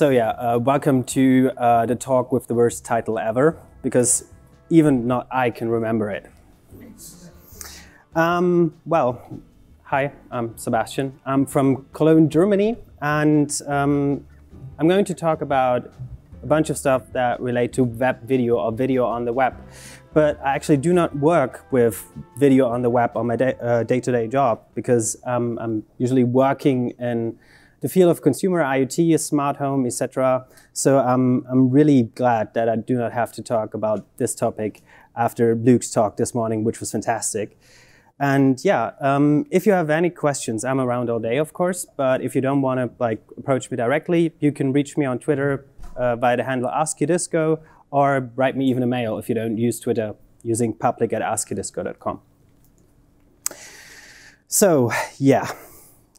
So yeah, uh, welcome to uh, the talk with the worst title ever, because even not I can remember it. Um, well, hi, I'm Sebastian. I'm from Cologne, Germany, and um, I'm going to talk about a bunch of stuff that relate to web video or video on the web. But I actually do not work with video on the web on my uh, day-to-day -day job because um, I'm usually working in the field of consumer IoT, smart home, etc. So um, I'm really glad that I do not have to talk about this topic after Luke's talk this morning, which was fantastic. And yeah, um, if you have any questions, I'm around all day, of course. But if you don't want to like approach me directly, you can reach me on Twitter uh, via the handle asciidisco, or write me even a mail if you don't use Twitter using public at asciidisco.com. So yeah,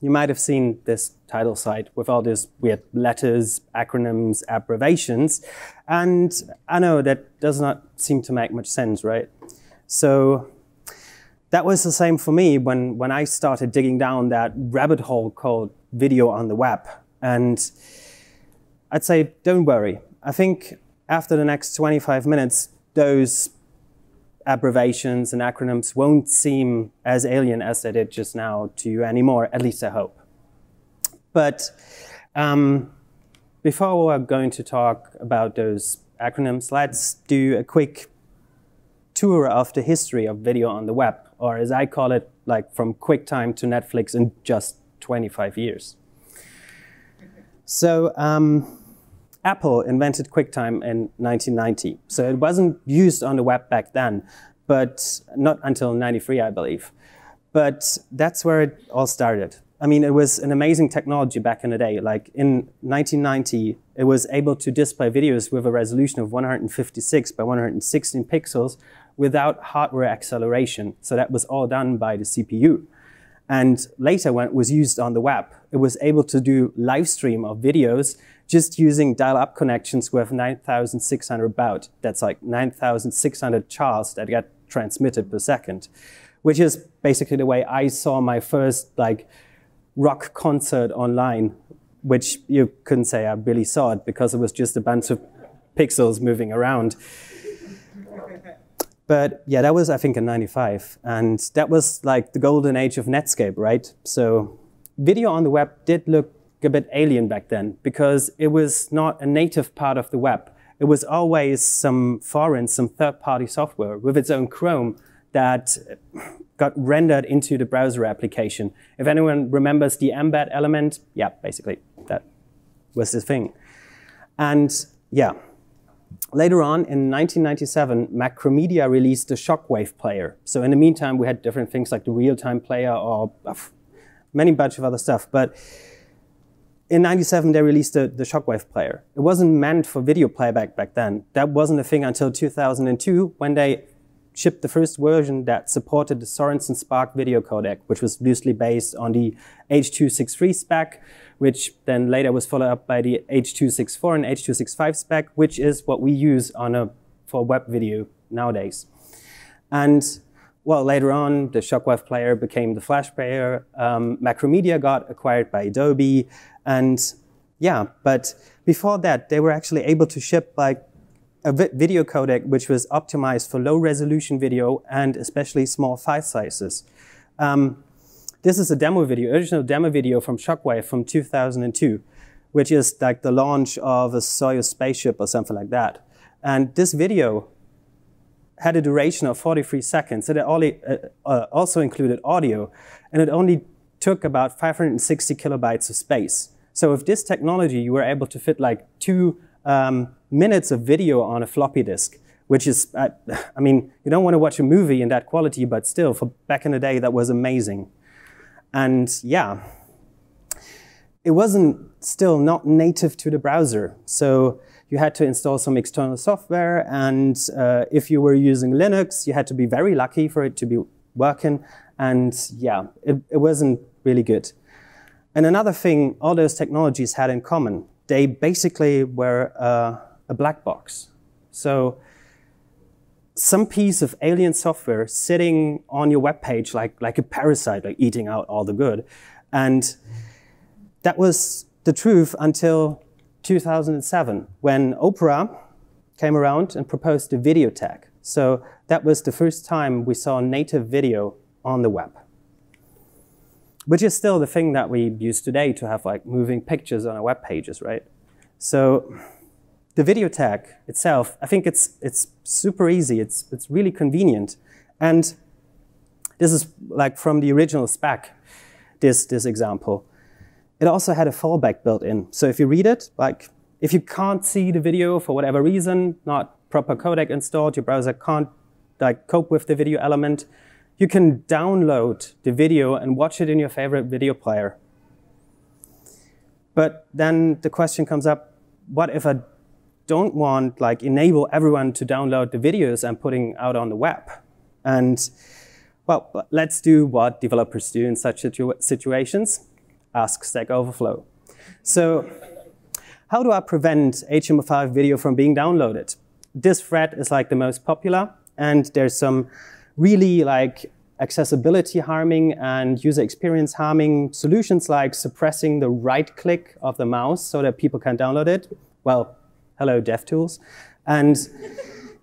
you might have seen this title site with all these weird letters, acronyms, abbreviations. And I know that does not seem to make much sense, right? So that was the same for me when, when I started digging down that rabbit hole called video on the web. And I'd say, don't worry. I think after the next 25 minutes, those abbreviations and acronyms won't seem as alien as they did just now to you anymore, at least I hope. But um, before we're going to talk about those acronyms, let's do a quick tour of the history of video on the web, or as I call it, like from QuickTime to Netflix in just 25 years. So um, Apple invented QuickTime in 1990. So it wasn't used on the web back then, but not until 93, I believe. But that's where it all started. I mean, it was an amazing technology back in the day. Like in 1990, it was able to display videos with a resolution of 156 by 116 pixels without hardware acceleration. So that was all done by the CPU. And later, when it was used on the web, it was able to do live stream of videos just using dial-up connections with 9,600 baud. That's like 9,600 chars that get transmitted per second, which is basically the way I saw my first like rock concert online, which you couldn't say I really saw it because it was just a bunch of pixels moving around. But yeah, that was, I think, in 95. And that was like the golden age of Netscape, right? So video on the web did look a bit alien back then because it was not a native part of the web. It was always some foreign, some third-party software with its own Chrome that got rendered into the browser application. If anyone remembers the embed element, yeah, basically that was the thing. And yeah, later on in 1997, Macromedia released the Shockwave player. So in the meantime, we had different things like the real-time player or uh, many bunch of other stuff. But in 97, they released the, the Shockwave player. It wasn't meant for video playback back then. That wasn't a thing until 2002 when they shipped the first version that supported the Sorensen Spark video codec, which was loosely based on the H.263 spec, which then later was followed up by the H.264 and H.265 spec, which is what we use on a, for web video nowadays. And well, later on, the Shockwave player became the Flash player. Um, Macromedia got acquired by Adobe. And yeah, but before that, they were actually able to ship like a video codec which was optimized for low resolution video and especially small file sizes. Um, this is a demo video, original demo video from Shockwave from 2002, which is like the launch of a Soyuz spaceship or something like that. And this video had a duration of 43 seconds. It only, uh, uh, also included audio, and it only took about 560 kilobytes of space. So with this technology, you were able to fit like two um, minutes of video on a floppy disk, which is, uh, I mean, you don't want to watch a movie in that quality, but still, for back in the day, that was amazing. And yeah, it wasn't still not native to the browser. So you had to install some external software. And uh, if you were using Linux, you had to be very lucky for it to be working. And yeah, it, it wasn't really good. And another thing all those technologies had in common, they basically were uh, a black box. So some piece of alien software sitting on your web page like, like a parasite, like eating out all the good. And that was the truth until 2007 when Opera came around and proposed the video tag. So that was the first time we saw native video on the web, which is still the thing that we use today to have like moving pictures on our web pages, right? So the video tag itself, I think it's, it's super easy. It's, it's really convenient. And this is like from the original spec, this, this example. It also had a fallback built in. So if you read it, like if you can't see the video for whatever reason, not proper codec installed, your browser can't like cope with the video element, you can download the video and watch it in your favorite video player. But then the question comes up, what if I don't want like enable everyone to download the videos I'm putting out on the web? And well, let's do what developers do in such situ situations, ask Stack Overflow. So how do I prevent HTML5 video from being downloaded? This thread is like the most popular, and there's some really like accessibility harming and user experience harming solutions like suppressing the right click of the mouse so that people can download it. Well, hello DevTools. And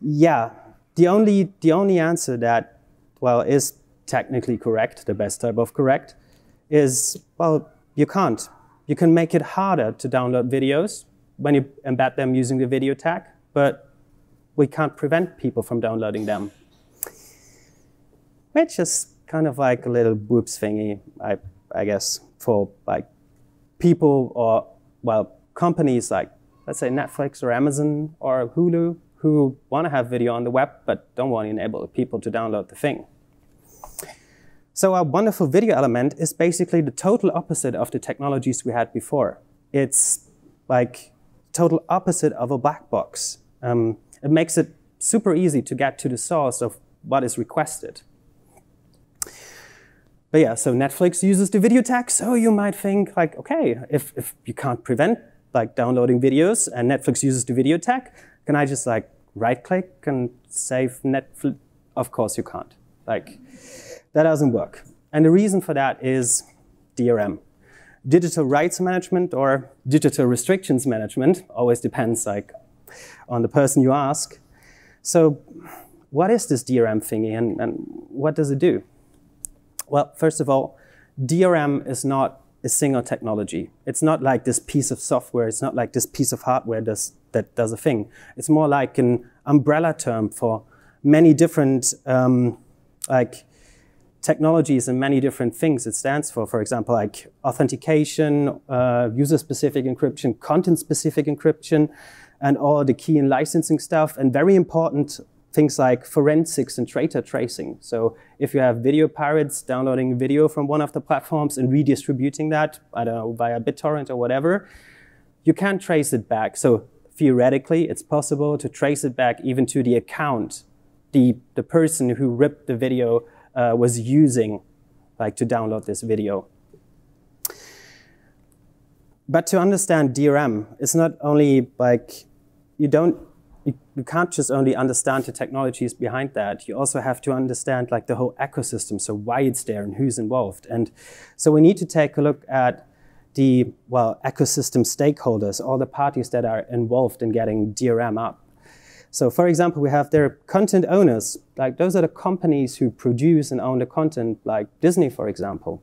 yeah, the only, the only answer that, well, is technically correct, the best type of correct, is, well, you can't. You can make it harder to download videos when you embed them using the video tag, but we can't prevent people from downloading them which is kind of like a little whoops thingy, I, I guess, for like people or, well, companies like, let's say Netflix or Amazon or Hulu who want to have video on the web but don't want to enable people to download the thing. So our wonderful video element is basically the total opposite of the technologies we had before. It's like total opposite of a black box. Um, it makes it super easy to get to the source of what is requested. But yeah, so Netflix uses the video tag, so you might think like, okay, if, if you can't prevent like downloading videos and Netflix uses the video tag, can I just like right click and save Netflix? Of course you can't. Like that doesn't work. And the reason for that is DRM. Digital rights management or digital restrictions management always depends like on the person you ask. So what is this DRM thingy and, and what does it do? Well, first of all, DRM is not a single technology. It's not like this piece of software. It's not like this piece of hardware does, that does a thing. It's more like an umbrella term for many different um, like technologies and many different things it stands for. For example, like authentication, uh, user-specific encryption, content-specific encryption, and all the key and licensing stuff. And very important, things like forensics and traitor tracing. So if you have video pirates downloading video from one of the platforms and redistributing that, I don't know, via BitTorrent or whatever, you can trace it back. So theoretically, it's possible to trace it back even to the account the, the person who ripped the video uh, was using like to download this video. But to understand DRM, it's not only like you don't you, you can't just only understand the technologies behind that. You also have to understand like the whole ecosystem, so why it's there and who's involved. And so we need to take a look at the well ecosystem stakeholders, all the parties that are involved in getting DRM up. So for example, we have their content owners, like those are the companies who produce and own the content, like Disney, for example.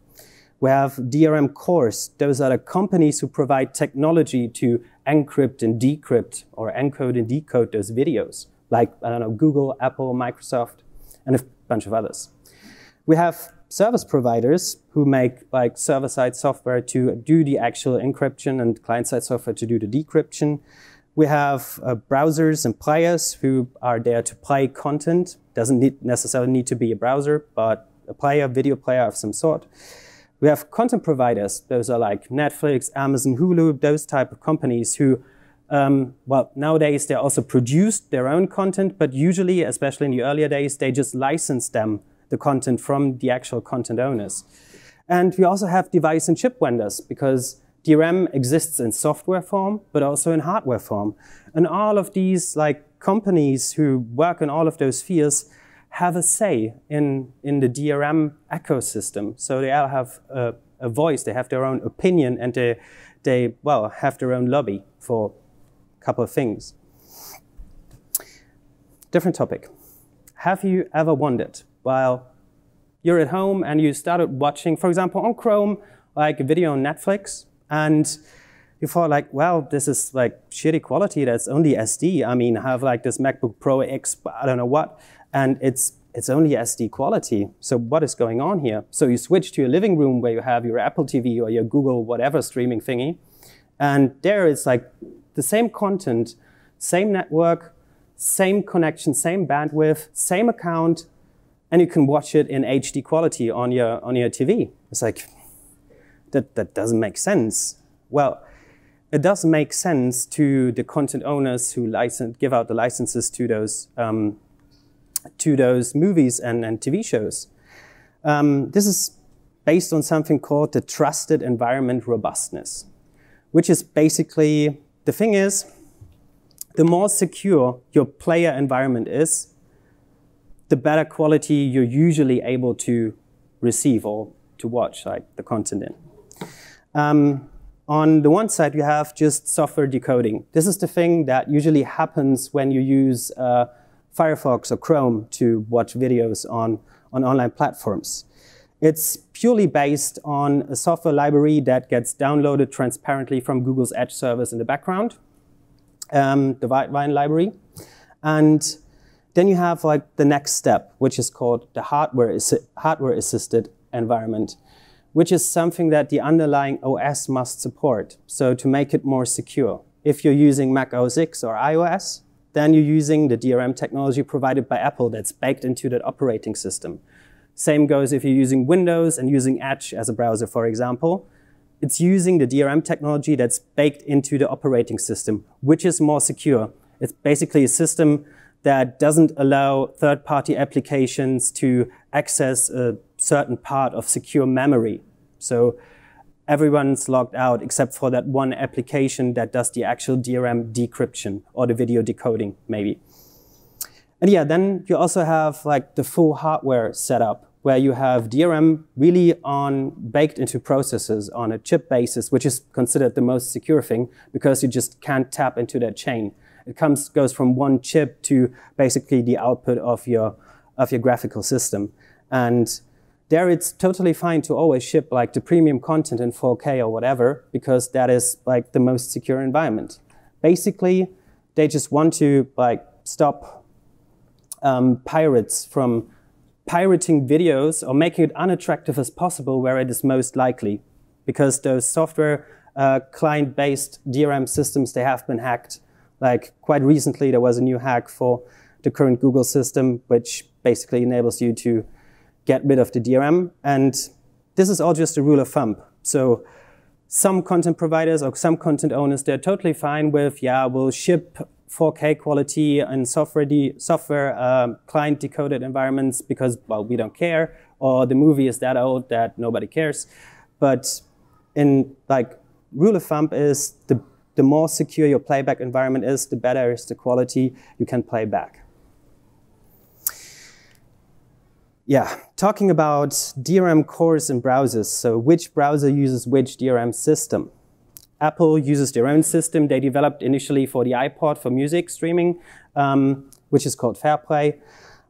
We have DRM cores. Those are the companies who provide technology to encrypt and decrypt or encode and decode those videos, like, I don't know, Google, Apple, Microsoft, and a bunch of others. We have service providers who make like server-side software to do the actual encryption and client-side software to do the decryption. We have uh, browsers and players who are there to play content. Doesn't need, necessarily need to be a browser, but a player, video player of some sort. We have content providers. Those are like Netflix, Amazon, Hulu, those type of companies who, um, well, nowadays they also produce their own content, but usually, especially in the earlier days, they just license them, the content from the actual content owners. And we also have device and chip vendors because DRM exists in software form, but also in hardware form. And all of these like companies who work in all of those spheres have a say in, in the DRM ecosystem. So they all have a, a voice, they have their own opinion, and they, they, well, have their own lobby for a couple of things. Different topic. Have you ever wondered, while you're at home and you started watching, for example, on Chrome, like a video on Netflix, and you thought like, well, this is like shitty quality. That's only SD. I mean, have like this MacBook Pro X, I don't know what, and it's it's only SD quality. So what is going on here? So you switch to your living room where you have your Apple TV or your Google whatever streaming thingy, and there it's like the same content, same network, same connection, same bandwidth, same account, and you can watch it in HD quality on your on your TV. It's like that that doesn't make sense. Well, it does make sense to the content owners who license give out the licenses to those um, to those movies and, and TV shows. Um, this is based on something called the trusted environment robustness, which is basically the thing is the more secure your player environment is, the better quality you're usually able to receive or to watch like the content in. Um, on the one side, you have just software decoding. This is the thing that usually happens when you use uh, Firefox or Chrome to watch videos on, on online platforms. It's purely based on a software library that gets downloaded transparently from Google's Edge service in the background, um, the Widevine library. And then you have like the next step, which is called the hardware, hardware assisted environment, which is something that the underlying OS must support. So to make it more secure. If you're using Mac OS X or iOS, then you're using the DRM technology provided by Apple that's baked into that operating system. Same goes if you're using Windows and using Edge as a browser, for example. It's using the DRM technology that's baked into the operating system, which is more secure. It's basically a system that doesn't allow third-party applications to access a certain part of secure memory. So everyone's logged out except for that one application that does the actual DRM decryption or the video decoding, maybe. And yeah, then you also have like the full hardware setup where you have DRM really on baked into processors on a chip basis, which is considered the most secure thing because you just can't tap into that chain. It comes goes from one chip to basically the output of your of your graphical system. And there it's totally fine to always ship like the premium content in 4K or whatever, because that is like the most secure environment. Basically, they just want to like stop um, pirates from pirating videos or making it unattractive as possible where it is most likely, because those software uh, client-based DRM systems, they have been hacked. Like quite recently, there was a new hack for the current Google system, which basically enables you to get rid of the DRM. And this is all just a rule of thumb. So some content providers or some content owners, they're totally fine with, yeah, we'll ship 4K quality and software, software uh, client decoded environments because, well, we don't care, or the movie is that old that nobody cares. But in like rule of thumb is the, the more secure your playback environment is, the better is the quality you can play back. Yeah, talking about DRM cores in browsers. So which browser uses which DRM system? Apple uses their own system they developed initially for the iPod for music streaming, um, which is called FairPlay.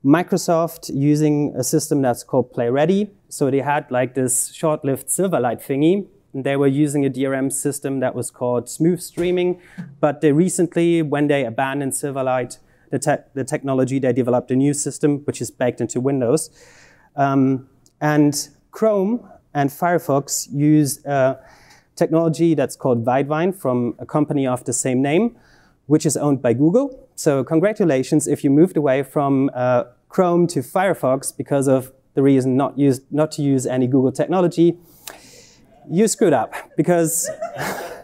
Microsoft using a system that's called PlayReady. So they had like this short-lived Silverlight thingy. And they were using a DRM system that was called Smooth Streaming. But they recently, when they abandoned Silverlight, the, te the technology, they developed a new system which is baked into Windows. Um, and Chrome and Firefox use technology that's called Widevine from a company of the same name, which is owned by Google. So congratulations if you moved away from uh, Chrome to Firefox because of the reason not, use, not to use any Google technology. You screwed up because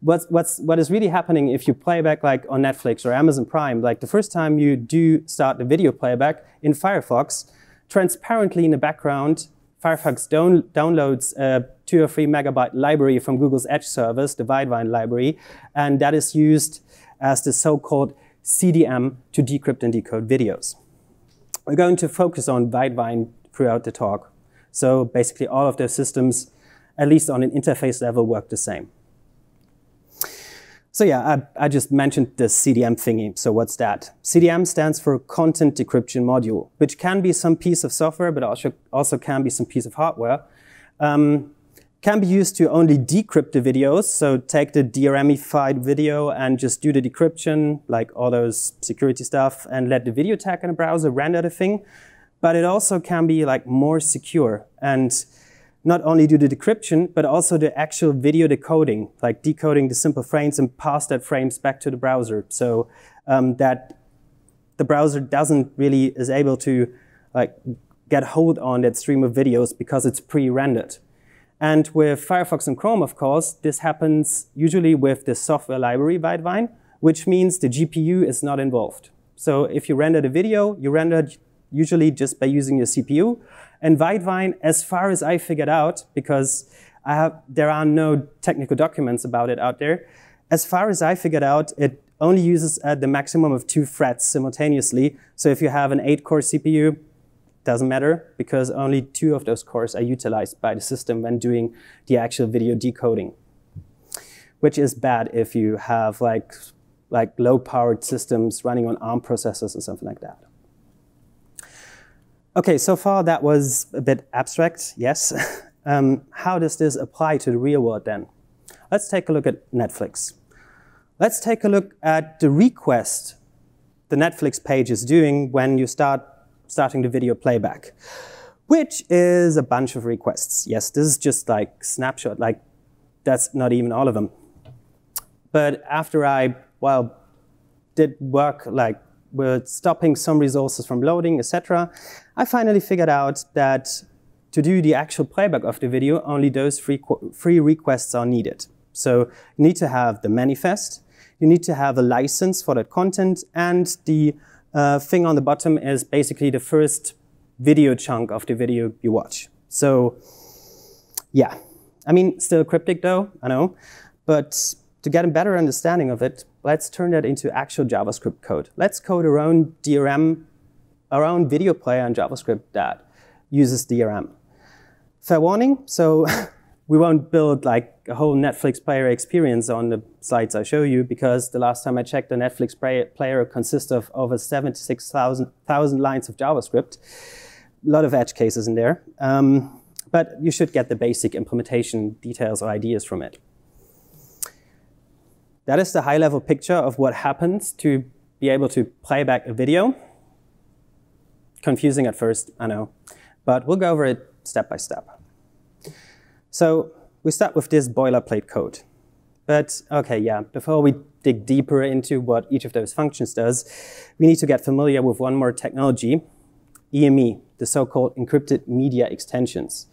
what's, what's, what is really happening if you play back like on Netflix or Amazon Prime, like the first time you do start the video playback in Firefox, transparently in the background, Firefox down, downloads a two or three megabyte library from Google's Edge service, the Widevine library, and that is used as the so-called CDM to decrypt and decode videos. We're going to focus on Widevine throughout the talk. So basically all of those systems, at least on an interface level, work the same. So yeah, I, I, just mentioned the CDM thingy. So what's that? CDM stands for Content Decryption Module, which can be some piece of software, but also, also can be some piece of hardware. Um, can be used to only decrypt the videos. So take the DRMified video and just do the decryption, like all those security stuff, and let the video tag in the browser render the thing. But it also can be like more secure and not only do the decryption, but also the actual video decoding, like decoding the simple frames and pass that frames back to the browser. So um, that the browser doesn't really is able to like get hold on that stream of videos because it's pre-rendered. And with Firefox and Chrome, of course, this happens usually with the software library Widevine, which means the GPU is not involved. So if you render the video, you render usually just by using your CPU, and Widevine, as far as I figured out, because I have, there are no technical documents about it out there, as far as I figured out, it only uses at the maximum of two threads simultaneously. So if you have an eight-core CPU, doesn't matter because only two of those cores are utilized by the system when doing the actual video decoding, which is bad if you have like, like low-powered systems running on ARM processors or something like that. Okay, so far that was a bit abstract, yes. um, how does this apply to the real world then? Let's take a look at Netflix. Let's take a look at the request the Netflix page is doing when you start starting the video playback, which is a bunch of requests. Yes, this is just like snapshot, like that's not even all of them. But after I, well, did work like with stopping some resources from loading, etc., I finally figured out that to do the actual playback of the video, only those three, three requests are needed. So you need to have the manifest, you need to have a license for that content, and the uh, thing on the bottom is basically the first video chunk of the video you watch. So yeah, I mean, still cryptic though, I know, but to get a better understanding of it, let's turn that into actual JavaScript code. Let's code our own DRM, our own video player in JavaScript that uses DRM. Fair warning, so we won't build like a whole Netflix player experience on the slides I show you because the last time I checked, the Netflix player consists of over 76,000 lines of JavaScript. A lot of edge cases in there. Um, but you should get the basic implementation details or ideas from it. That is the high level picture of what happens to be able to play back a video. Confusing at first, I know, but we'll go over it step by step. So we start with this boilerplate code. But okay, yeah, before we dig deeper into what each of those functions does, we need to get familiar with one more technology, EME, the so-called encrypted media extensions,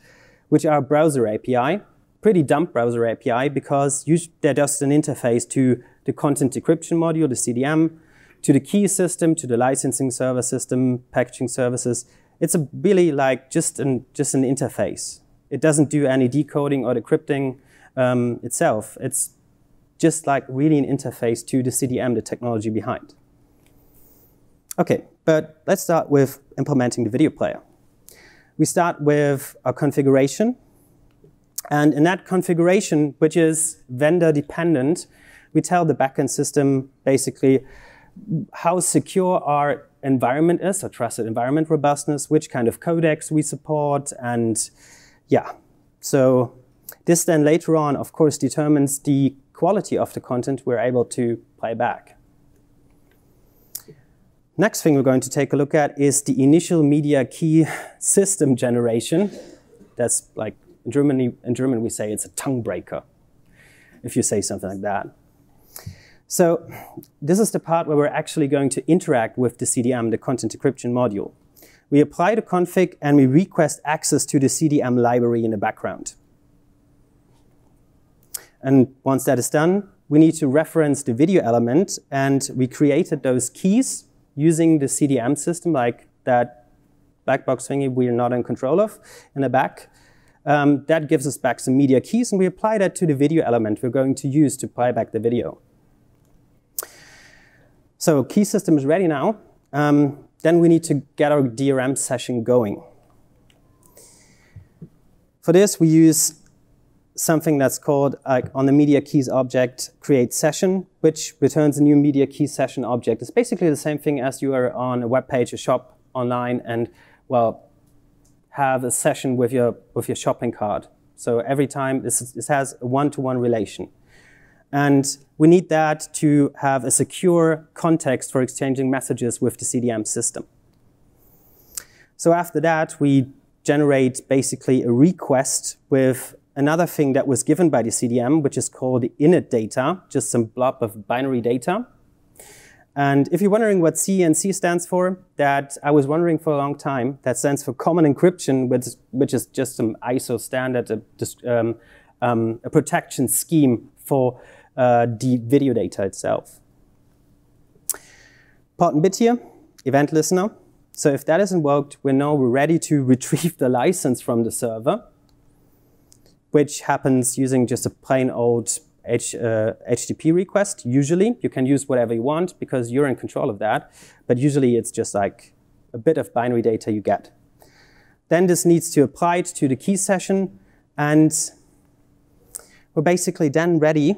which are browser API pretty dumb browser API because they're just an interface to the content decryption module, the CDM, to the key system, to the licensing server system, packaging services. It's a really like just an, just an interface. It doesn't do any decoding or decrypting um, itself. It's just like really an interface to the CDM, the technology behind. Okay, but let's start with implementing the video player. We start with a configuration and in that configuration, which is vendor dependent, we tell the backend system basically how secure our environment is, a trusted environment robustness, which kind of codecs we support, and yeah. So this then later on, of course, determines the quality of the content we're able to play back. Next thing we're going to take a look at is the initial media key system generation. That's like in Germany, in German, we say it's a tongue breaker, if you say something like that. So this is the part where we're actually going to interact with the CDM, the content decryption module. We apply the config and we request access to the CDM library in the background. And once that is done, we need to reference the video element and we created those keys using the CDM system like that black box thingy we're not in control of in the back. Um, that gives us back some media keys, and we apply that to the video element we're going to use to play back the video. So key system is ready now. Um, then we need to get our DRM session going. For this, we use something that's called, like on the media keys object, create session, which returns a new media key session object. It's basically the same thing as you are on a web page, a shop online, and well, have a session with your with your shopping cart. So every time this, this has a one-to-one relation. And we need that to have a secure context for exchanging messages with the CDM system. So after that, we generate basically a request with another thing that was given by the CDM, which is called init data, just some blob of binary data. And if you're wondering what CENC stands for, that I was wondering for a long time, that stands for Common Encryption, which, which is just some ISO standard, a, um, um, a protection scheme for uh, the video data itself. Port and bit here, event listener. So if that is invoked, we know we're ready to retrieve the license from the server, which happens using just a plain old H, uh, HTTP request. Usually, you can use whatever you want because you're in control of that. But usually, it's just like a bit of binary data you get. Then this needs to apply it to the key session, and we're basically then ready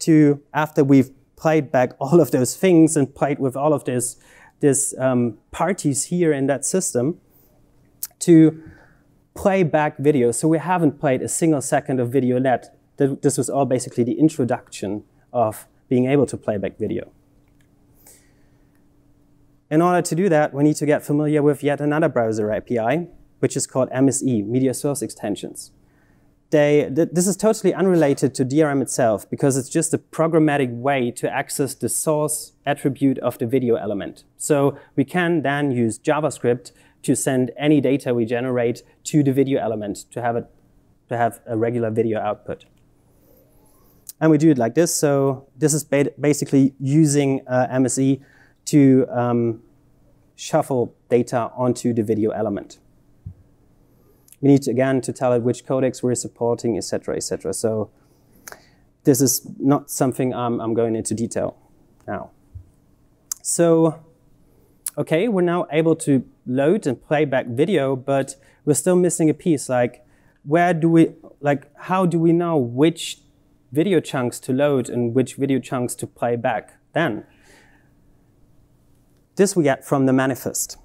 to, after we've played back all of those things and played with all of this, this um, parties here in that system, to play back video. So we haven't played a single second of video yet this was all basically the introduction of being able to playback video. In order to do that, we need to get familiar with yet another browser API, which is called MSE, Media Source Extensions. They, th this is totally unrelated to DRM itself because it's just a programmatic way to access the source attribute of the video element. So we can then use JavaScript to send any data we generate to the video element to have, to have a regular video output. And we do it like this. So this is ba basically using uh, MSE to um, shuffle data onto the video element. We need, to, again, to tell it which codecs we're supporting, etc., etc. So this is not something I'm, I'm going into detail now. So, okay, we're now able to load and play back video, but we're still missing a piece. Like, where do we, like, how do we know which video chunks to load and which video chunks to play back then. This we get from the manifest.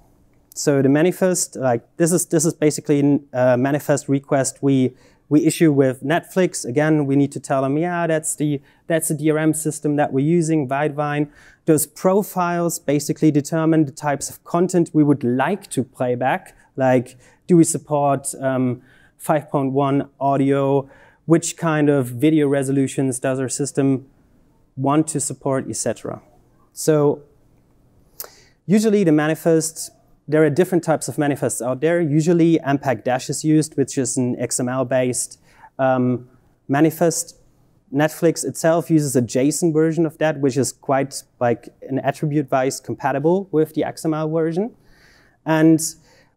So the manifest, like this is this is basically a manifest request we we issue with Netflix. Again, we need to tell them, yeah, that's the that's the DRM system that we're using, Widevine. Those profiles basically determine the types of content we would like to play back. Like, do we support um, 5.1 audio? Which kind of video resolutions does our system want to support, etc. So usually the manifest, there are different types of manifests out there. Usually MPEG Dash is used, which is an XML-based um, manifest. Netflix itself uses a JSON version of that, which is quite like an attribute-wise compatible with the XML version. And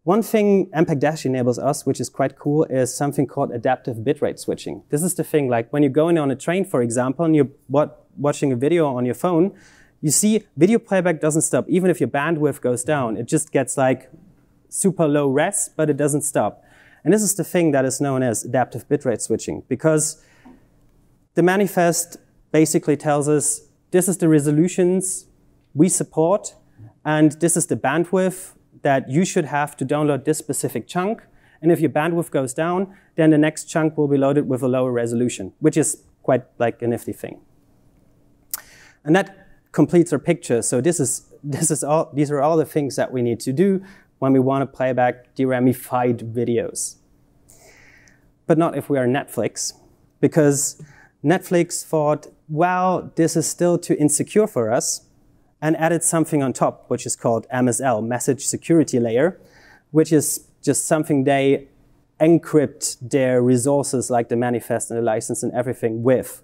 one thing MPEG Dash enables us, which is quite cool, is something called adaptive bitrate switching. This is the thing, like when you're going on a train, for example, and you're watching a video on your phone, you see video playback doesn't stop. Even if your bandwidth goes down, it just gets like super low res, but it doesn't stop. And this is the thing that is known as adaptive bitrate switching, because the manifest basically tells us this is the resolutions we support, and this is the bandwidth that you should have to download this specific chunk. And if your bandwidth goes down, then the next chunk will be loaded with a lower resolution, which is quite like a nifty thing. And that completes our picture. So this is, this is all, these are all the things that we need to do when we want to play back DRMified videos. But not if we are Netflix, because Netflix thought, well, this is still too insecure for us and added something on top, which is called MSL, Message Security Layer, which is just something they encrypt their resources like the manifest and the license and everything with.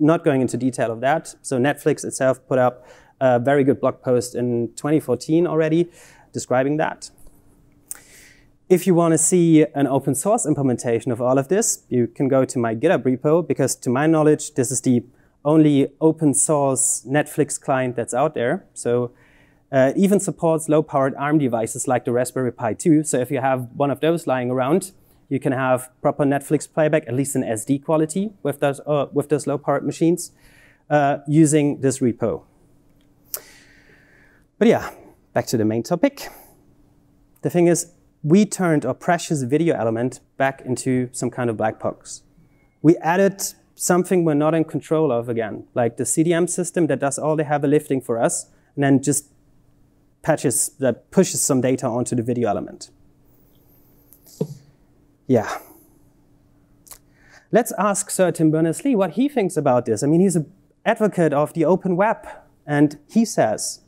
Not going into detail of that. So Netflix itself put up a very good blog post in 2014 already describing that. If you want to see an open source implementation of all of this, you can go to my GitHub repo because to my knowledge, this is the only open source Netflix client that's out there. So uh, it even supports low-powered ARM devices like the Raspberry Pi 2. So if you have one of those lying around, you can have proper Netflix playback, at least in SD quality, with those, uh, with those low-powered machines. uh, using this repo. But yeah, back to the main topic. The thing is, we turned our precious video element back into some kind of black box. We added something we're not in control of again, like the CDM system that does all the heavy lifting for us, and then just patches that pushes some data onto the video element. Yeah. Let's ask Sir Tim Berners-Lee what he thinks about this. I mean, he's an advocate of the open web, and he says,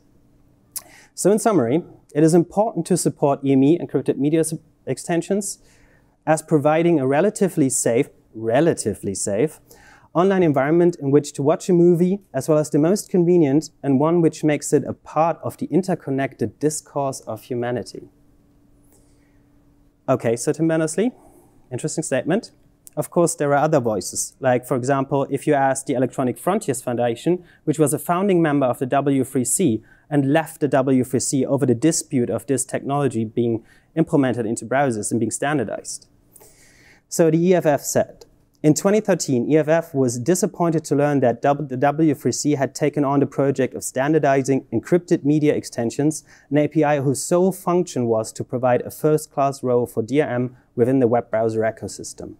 so in summary, it is important to support EME, encrypted media extensions, as providing a relatively safe, relatively safe, online environment in which to watch a movie, as well as the most convenient and one which makes it a part of the interconnected discourse of humanity. Okay, so Tim Berners-Lee, interesting statement. Of course, there are other voices. Like, for example, if you ask the Electronic Frontiers Foundation, which was a founding member of the W3C and left the W3C over the dispute of this technology being implemented into browsers and being standardized. So the EFF said, in 2013, EFF was disappointed to learn that the W3C had taken on the project of standardizing encrypted media extensions, an API whose sole function was to provide a first-class role for DRM within the web browser ecosystem.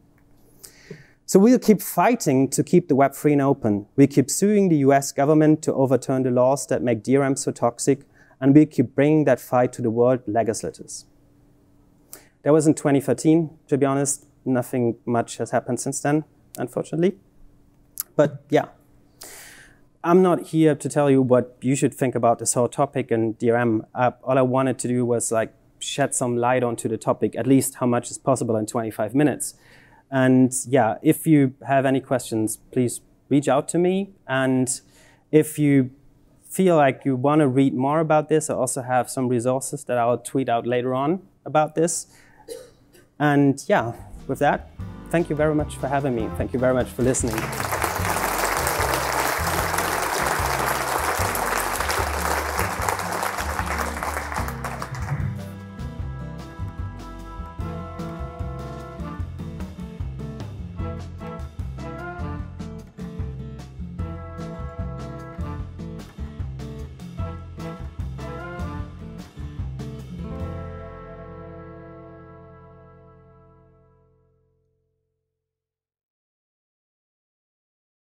So we'll keep fighting to keep the web free and open. We keep suing the US government to overturn the laws that make DRM so toxic, and we keep bringing that fight to the world legislators. That was in 2013, to be honest nothing much has happened since then, unfortunately. But yeah, I'm not here to tell you what you should think about this whole topic and DRM. Uh, all I wanted to do was like shed some light onto the topic, at least how much is possible in 25 minutes. And yeah, if you have any questions, please reach out to me. And if you feel like you want to read more about this, I also have some resources that I'll tweet out later on about this. And yeah, with that, thank you very much for having me. Thank you very much for listening.